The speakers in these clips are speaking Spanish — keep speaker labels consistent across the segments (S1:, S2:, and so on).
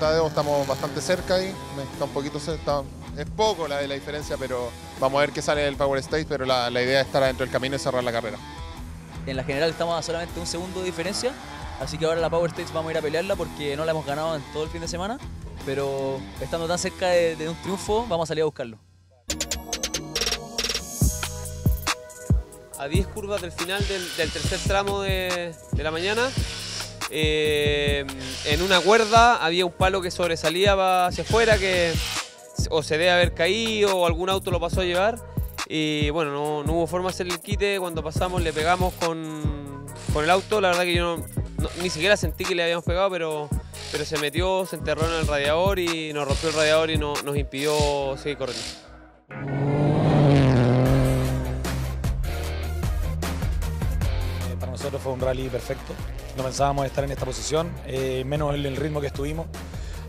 S1: estamos bastante cerca ahí, está un poquito cerca, es poco la, la diferencia, pero vamos a ver qué sale del Power Stage, pero la, la idea es estar dentro del camino y cerrar la carrera.
S2: En la general estamos a solamente un segundo de diferencia, así que ahora la Power Stage vamos a ir a pelearla porque no la hemos ganado en todo el fin de semana, pero estando tan cerca de, de un triunfo, vamos a salir a buscarlo.
S3: a 10 curvas del final del, del tercer tramo de, de la mañana. Eh, en una cuerda había un palo que sobresalía hacia afuera, que o se debe haber caído o algún auto lo pasó a llevar. Y bueno, no, hubo forma de hacer el quite. Cuando pasamos le pegamos con, con el auto. La verdad que yo ni siquiera sentí que le habíamos pegado, pero, pero se metió, se enterró en el radiador y nos rompió el radiador y no, nos impidió seguir corriendo.
S4: Nosotros fue un rally perfecto. No pensábamos estar en esta posición, eh, menos en el ritmo que estuvimos.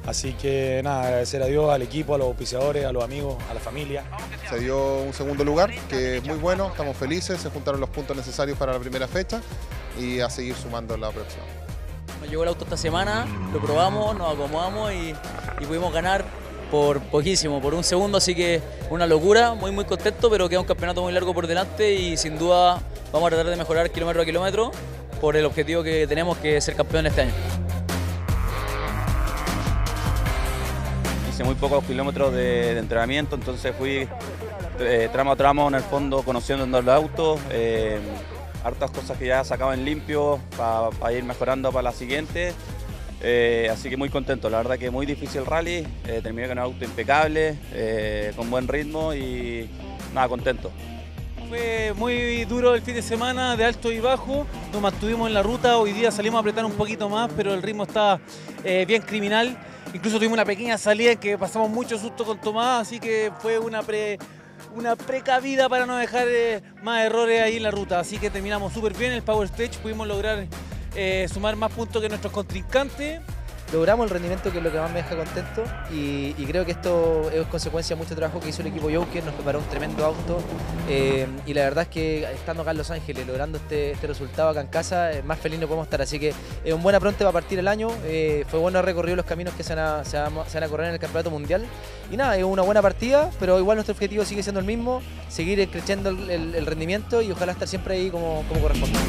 S4: Así que nada, agradecer a Dios, al equipo, a los auspiciadores, a los amigos, a la familia.
S1: Se dio un segundo lugar, que es muy bueno, estamos felices, se juntaron los puntos necesarios para la primera fecha y a seguir sumando la próxima.
S2: Nos llegó el auto esta semana, lo probamos, nos acomodamos y, y pudimos ganar por poquísimo, por un segundo, así que una locura, muy muy contento, pero queda un campeonato muy largo por delante y sin duda vamos a tratar de mejorar kilómetro a kilómetro por el objetivo que tenemos que ser campeón este año.
S5: Hice muy pocos kilómetros de, entrenamiento, entonces fui eh, tramo a tramo en el fondo conociendo el auto, eh, hartas cosas que ya sacaba en limpio para pa ir mejorando para la siguiente. Eh, así que muy contento, la verdad que muy difícil el rally, eh, terminé con un auto impecable, con buen ritmo y nada, contento.
S6: Fue muy duro el fin de semana, de alto y bajo, nos mantuvimos en la ruta, hoy día salimos a apretar un poquito más, pero el ritmo está eh, bien criminal, incluso tuvimos una pequeña salida en que pasamos mucho susto con Tomás, así que fue una pre una precavida para no dejar eh, más errores ahí en la ruta. Así que terminamos súper bien el Power Stage, pudimos lograr eh, sumar más puntos que nuestros contrincantes.
S7: Logramos el rendimiento que es lo que más me deja contento y, creo que esto es consecuencia de mucho trabajo que hizo el equipo Joker, nos preparó un tremendo auto eh, y la verdad es que estando acá en Los Ángeles, logrando este, este resultado acá en casa, eh, más feliz no podemos estar, así que es un buen apronte para partir el año, eh, fue bueno recorrido los caminos que se van, a, se, van a, correr en el Campeonato Mundial y nada, es una buena partida, pero igual nuestro objetivo sigue siendo el mismo, seguir creciendo el rendimiento y ojalá estar siempre ahí como, como corresponde.